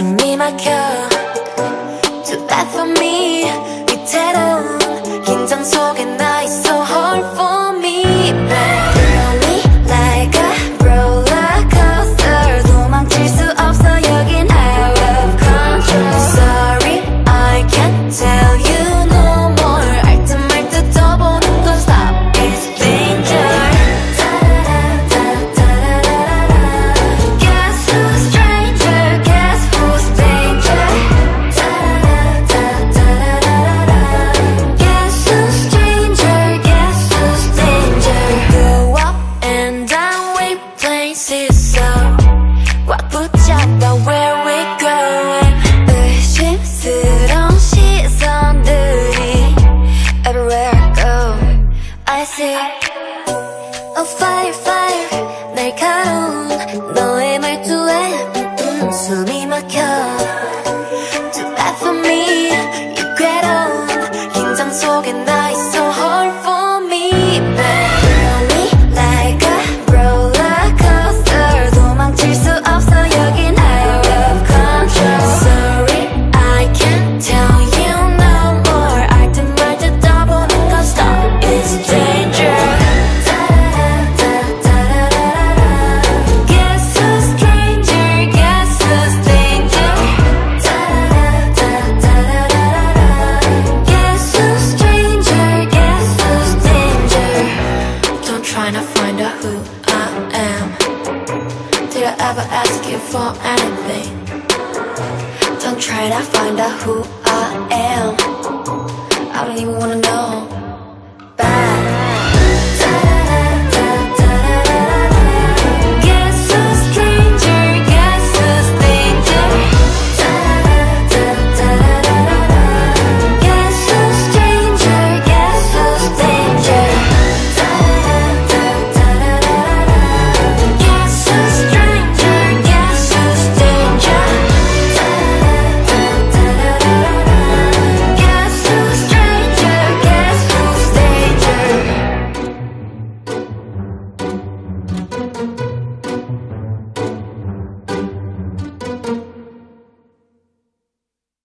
숨이 막혀. Too bad for me 위태로운 긴장 속에 everywhere I go. I see a fire, fire 날 가로운 너의 말투에 숨이 막혀 ever asking for anything. Don't try to find out who I am. I don't even wanna know.